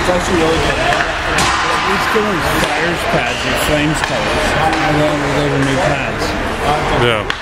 It's actually really good. It's going fires pads or flames colors. I don't know if they ever made pads. Yeah.